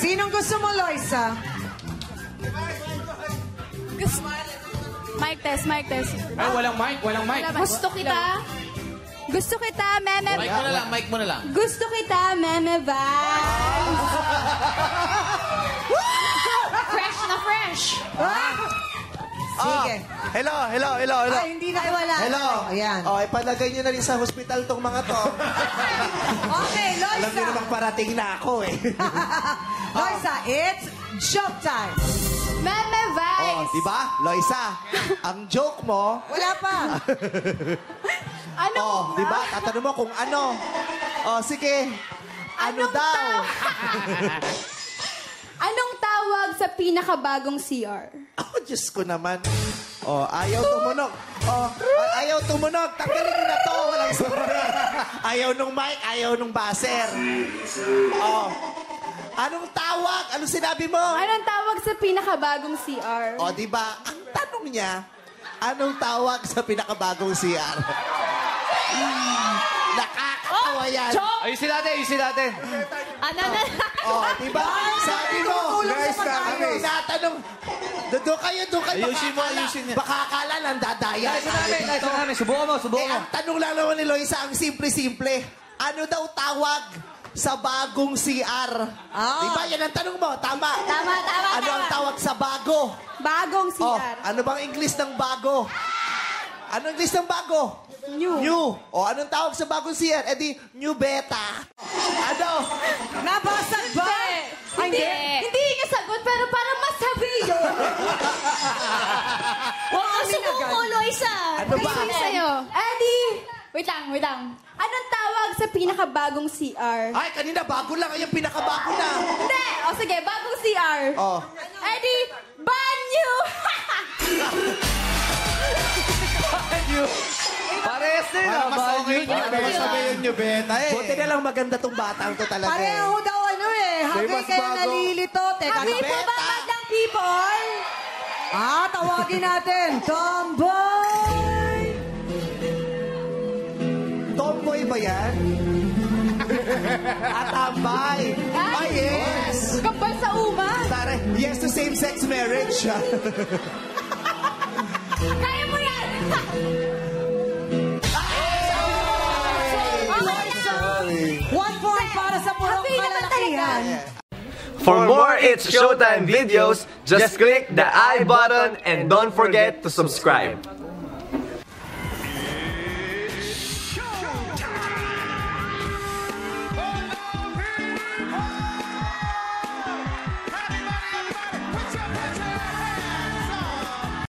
Sinong gusto mo, Loisa? Gusto... Mic test, mic test. Ay, walang mic, walang mic. Gusto kita. Gusto kita, Meme. Mic mo na lang, mic mo na lang. Gusto kita, Meme Vibes. fresh na fresh. Sige. Hello, hello, hello, hello. Ay, hindi na wala. Hello. Ayan. Oh, ipalagay nyo na rin sa hospital tong mga to. Okay, Alam nyo Loisa. namang parating na ako eh. Loisa, it's job time. Meme oh, Vibes. di ba? Loisa, ang joke mo, Wala pa. Ano? oh, di ba? Tatanong mo kung ano. Oh, sige. Ano Anong daw? Anong tawag sa pinakabagong CR? Oh, Diyos ko naman. Oh, ayaw tumunog. Oh, ayaw tumunog. Tanggalin na to. Walang sorry. Ayaw nung mic, ayaw nung baser. Oh. Anong tawag? Anong sinabi mo? Anong tawag sa pinakabagong CR? O, di ba? Ang tanong niya, anong tawag sa pinakabagong CR? Nakakatawa yan. Ayusin natin, ayusin natin. Ano na? O, di ba? Sabi mo, sa pag-ayos. tinatanong, doon kayo, doon kayo. Ayusin mo, ayusin niya. Baka akala lang dadaya. Ayusin namin, ayusin namin. Subukan mo, subukan Eh, mo. ang tanong lang naman ni Loisa, ang simple-simple. Ano daw tawag sa bagong CR? Ah. Di ba? Yan ang tanong mo. Tama. Tama, tama, Ano ang tawag sa bago? Bagong Oh, CR. ano bang English ng bago? Ano ang English ng bago? New. New. O, anong tawag sa bagong CR? Eh di, new beta. Ano? Nabasag ba? Hindi. Hindi niya sagot, pero parang masabi yun. Huwag ka sumuko, Loisa. Ano ba? Sa'yo. Eddie! Wait lang, wait lang. Anong tawag sa pinakabagong CR? Ay, kanina bago lang. Ay, yung pinakabago na. Hindi! O sige, bagong CR. Oh. Eddie, banyo! Parehas din, ah. Para mas okay sabi yung new beta eh. Buti na lang maganda tong batang to talaga eh. Pareho daw ano eh. Kayo bago. nalilito. Teka, Happy po ba magandang people? Ah, tawagin natin. Tomboy! Tomboy ba yan? At tambay. Ay, yes. Kapal sa uma. Tara, yes to same-sex marriage. Kaya! One point para sa purong kalalakihan. For more It's Showtime videos, just click the I button and don't forget to subscribe.